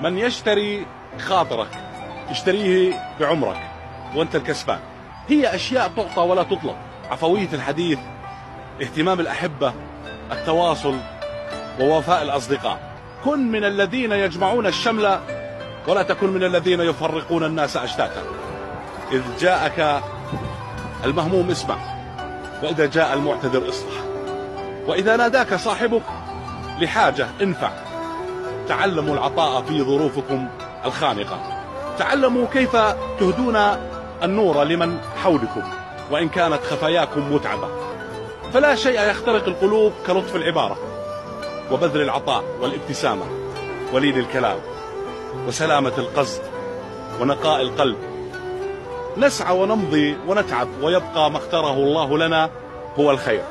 من يشتري خاطرك يشتريه بعمرك وانت الكسبان. هي أشياء تعطى ولا تطلب عفوية الحديث اهتمام الأحبة التواصل ووفاء الأصدقاء. كن من الذين يجمعون الشمل ولا تكن من الذين يفرقون الناس اشتاتا إذ جاءك المهموم اسمع وإذا جاء المعتذر اصلح. وإذا ناداك صاحبك لحاجة انفع. تعلموا العطاء في ظروفكم الخانقة. تعلموا كيف تهدون النور لمن حولكم وإن كانت خفاياكم متعبة. فلا شيء يخترق القلوب كلطف العبارة وبذل العطاء والابتسامة ولين الكلام وسلامة القصد ونقاء القلب. نسعى ونمضي ونتعب ويبقى ما اختاره الله لنا هو الخير.